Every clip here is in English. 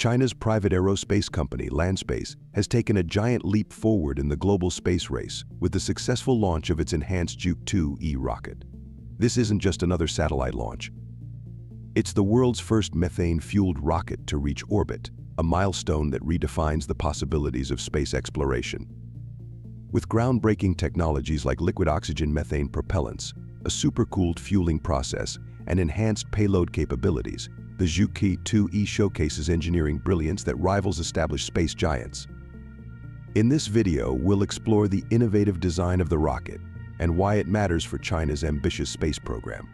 China's private aerospace company, Landspace, has taken a giant leap forward in the global space race with the successful launch of its enhanced Zhuque 2E rocket. This isn't just another satellite launch. It's the world's first methane-fueled rocket to reach orbit, a milestone that redefines the possibilities of space exploration. With groundbreaking technologies like liquid oxygen methane propellants, a supercooled fueling process, and enhanced payload capabilities, the Zhuque 2E showcases engineering brilliance that rivals established space giants. In this video, we'll explore the innovative design of the rocket and why it matters for China's ambitious space program.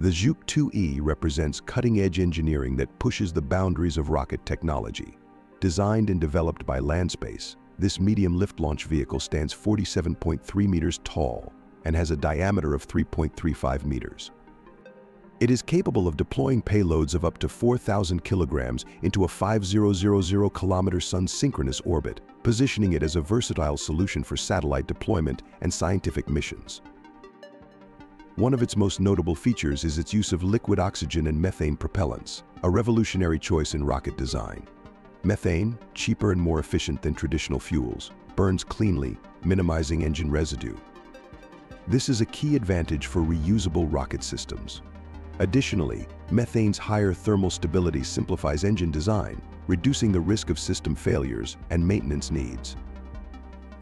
The Zhuque 2E represents cutting-edge engineering that pushes the boundaries of rocket technology. Designed and developed by Landspace, this medium lift launch vehicle stands 47.3 meters tall and has a diameter of 3.35 meters. It is capable of deploying payloads of up to 4,000 kilograms into a 5000 kilometer sun-synchronous orbit, positioning it as a versatile solution for satellite deployment and scientific missions. One of its most notable features is its use of liquid oxygen and methane propellants, a revolutionary choice in rocket design. Methane, cheaper and more efficient than traditional fuels, burns cleanly, minimizing engine residue. This is a key advantage for reusable rocket systems. Additionally, methane's higher thermal stability simplifies engine design, reducing the risk of system failures and maintenance needs.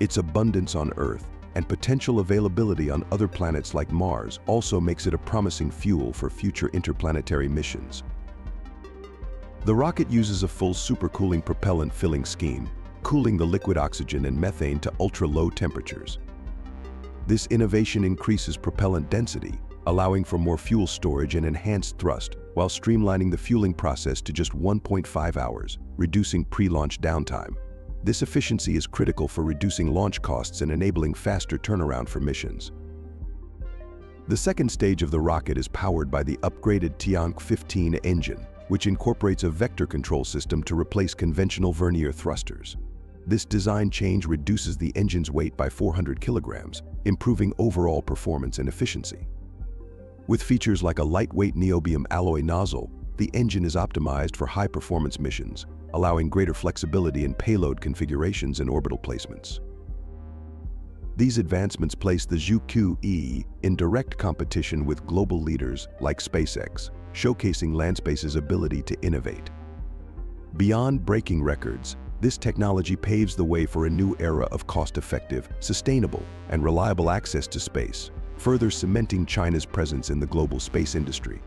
Its abundance on Earth and potential availability on other planets like Mars also makes it a promising fuel for future interplanetary missions. The rocket uses a full supercooling propellant filling scheme, cooling the liquid oxygen and methane to ultra-low temperatures. This innovation increases propellant density, allowing for more fuel storage and enhanced thrust, while streamlining the fueling process to just 1.5 hours, reducing pre-launch downtime. This efficiency is critical for reducing launch costs and enabling faster turnaround for missions. The second stage of the rocket is powered by the upgraded Tianque 15 engine, which incorporates a vector control system to replace conventional vernier thrusters. This design change reduces the engine's weight by 400 kilograms, improving overall performance and efficiency. With features like a lightweight niobium alloy nozzle, the engine is optimized for high-performance missions, allowing greater flexibility in payload configurations and orbital placements. These advancements place the Zhuque-E in direct competition with global leaders like SpaceX, showcasing Landspace's ability to innovate. Beyond breaking records, this technology paves the way for a new era of cost-effective, sustainable, and reliable access to space, further cementing China's presence in the global space industry.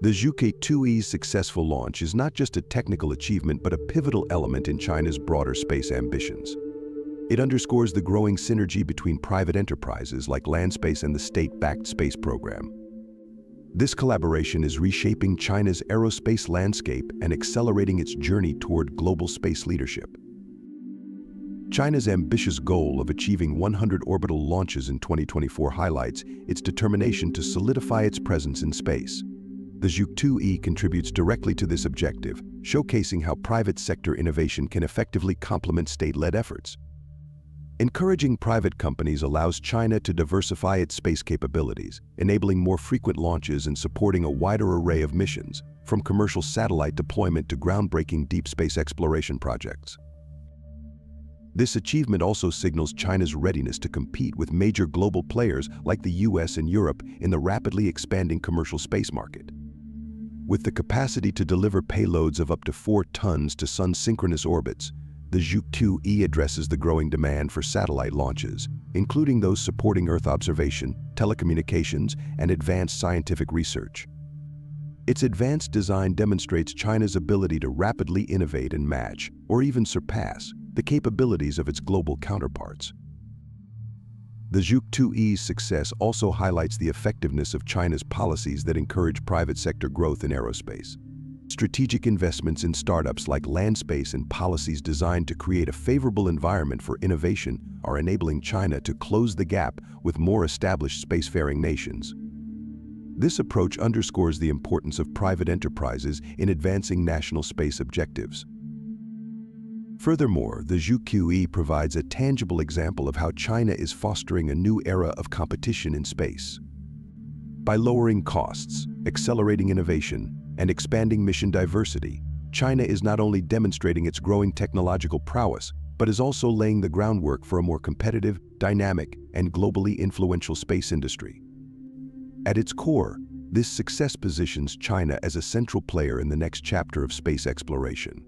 The Zhuque 2E's successful launch is not just a technical achievement but a pivotal element in China's broader space ambitions. It underscores the growing synergy between private enterprises like Landspace and the state-backed space program. This collaboration is reshaping China's aerospace landscape and accelerating its journey toward global space leadership. China's ambitious goal of achieving 100 orbital launches in 2024 highlights its determination to solidify its presence in space. The Zhuque 2E contributes directly to this objective, showcasing how private sector innovation can effectively complement state-led efforts. Encouraging private companies allows China to diversify its space capabilities, enabling more frequent launches and supporting a wider array of missions, from commercial satellite deployment to groundbreaking deep space exploration projects. This achievement also signals China's readiness to compete with major global players like the US and Europe in the rapidly expanding commercial space market. With the capacity to deliver payloads of up to 4 tons to sun-synchronous orbits, the Zhuque 2E addresses the growing demand for satellite launches, including those supporting Earth observation, telecommunications, and advanced scientific research. Its advanced design demonstrates China's ability to rapidly innovate and match, or even surpass, the capabilities of its global counterparts. The Zhuque 2E's success also highlights the effectiveness of China's policies that encourage private sector growth in aerospace. Strategic investments in startups like Landspace and policies designed to create a favorable environment for innovation are enabling China to close the gap with more established spacefaring nations. This approach underscores the importance of private enterprises in advancing national space objectives. Furthermore, the Zhuque provides a tangible example of how China is fostering a new era of competition in space. By lowering costs, accelerating innovation, and expanding mission diversity, China is not only demonstrating its growing technological prowess, but is also laying the groundwork for a more competitive, dynamic, and globally influential space industry. At its core, this success positions China as a central player in the next chapter of space exploration.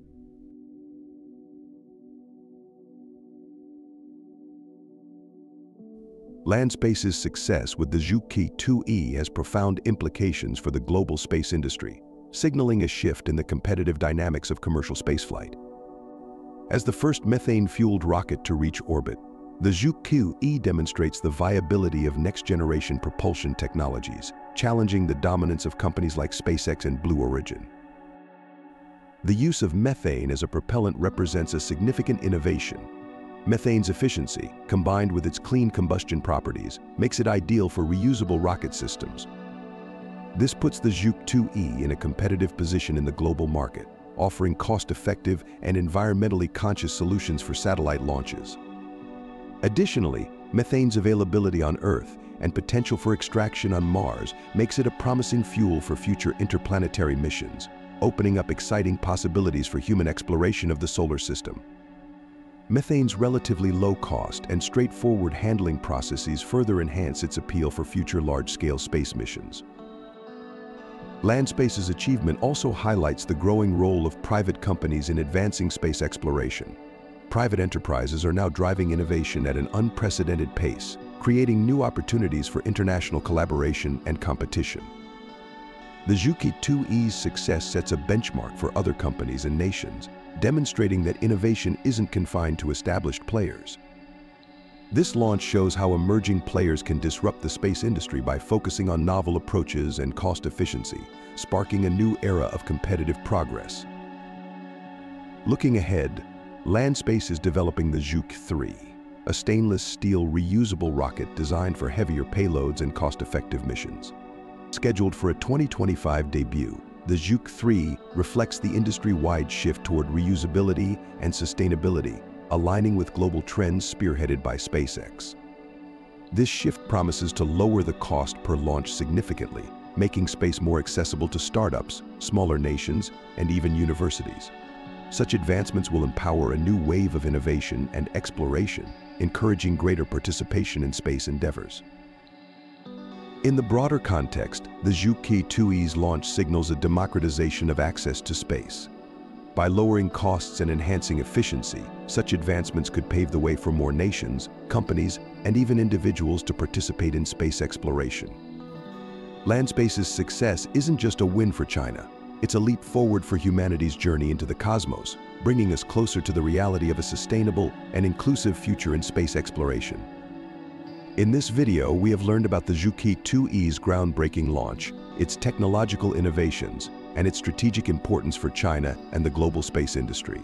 Landspace's success with the Zhuque 2E has profound implications for the global space industry, signaling a shift in the competitive dynamics of commercial spaceflight. As the first methane-fueled rocket to reach orbit, the Zhuque-E demonstrates the viability of next-generation propulsion technologies, challenging the dominance of companies like SpaceX and Blue Origin. The use of methane as a propellant represents a significant innovation. Methane's efficiency, combined with its clean combustion properties, makes it ideal for reusable rocket systems. This puts the Zhuque 2E in a competitive position in the global market offering cost-effective and environmentally conscious solutions for satellite launches. Additionally, methane's availability on Earth and potential for extraction on Mars makes it a promising fuel for future interplanetary missions, opening up exciting possibilities for human exploration of the solar system. Methane's relatively low cost and straightforward handling processes further enhance its appeal for future large-scale space missions. Landspace's achievement also highlights the growing role of private companies in advancing space exploration. Private enterprises are now driving innovation at an unprecedented pace, creating new opportunities for international collaboration and competition. The Zhuque 2E's success sets a benchmark for other companies and nations, demonstrating that innovation isn't confined to established players. This launch shows how emerging players can disrupt the space industry by focusing on novel approaches and cost efficiency, sparking a new era of competitive progress. Looking ahead, Landspace is developing the Zhuque 3, a stainless steel reusable rocket designed for heavier payloads and cost-effective missions. Scheduled for a 2025 debut, the Zhuque 3 reflects the industry-wide shift toward reusability and sustainability aligning with global trends spearheaded by SpaceX. This shift promises to lower the cost per launch significantly, making space more accessible to startups, smaller nations, and even universities. Such advancements will empower a new wave of innovation and exploration, encouraging greater participation in space endeavors. In the broader context, the Zhuque 2E's launch signals a democratization of access to space. By lowering costs and enhancing efficiency, such advancements could pave the way for more nations, companies, and even individuals to participate in space exploration. Landspace's success isn't just a win for China. It's a leap forward for humanity's journey into the cosmos, bringing us closer to the reality of a sustainable and inclusive future in space exploration. In this video, we have learned about the Zhuque 2E's groundbreaking launch, its technological innovations, and its strategic importance for China and the global space industry.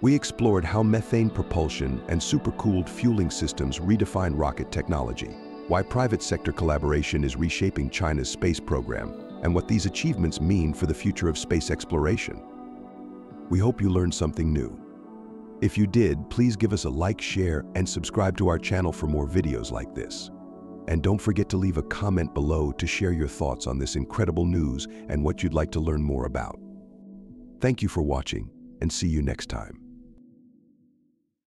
We explored how methane propulsion and supercooled fueling systems redefine rocket technology, why private sector collaboration is reshaping China's space program, and what these achievements mean for the future of space exploration. We hope you learned something new. If you did, please give us a like, share, and subscribe to our channel for more videos like this. And don't forget to leave a comment below to share your thoughts on this incredible news and what you'd like to learn more about. Thank you for watching, and see you next time.